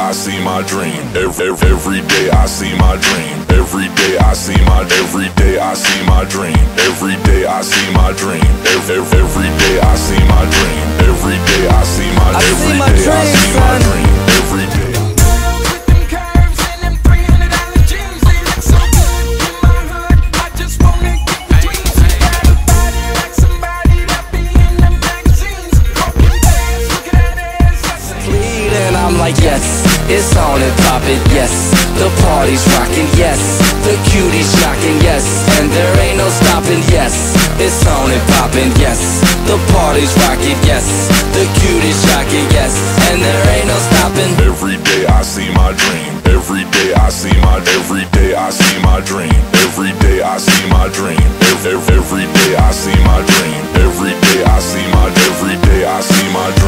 I see my dream. Every, every day I see my dream. Every day I see my every day I see my dream. Every day I see my dream. Every, every day I see my dream. yes It's only poppin', yes. The party's rockin', yes. The cuties shockin', yes. And there ain't no stoppin', yes. It's only poppin', yes. The party's rockin', yes. The cuties shockin', yes. And there ain't no stoppin' Every day I see my dream. Every day I see my Every day I see my dream. Every day I see my dream. Every, every day I see my dream. Every day I see my Every day I see my dream.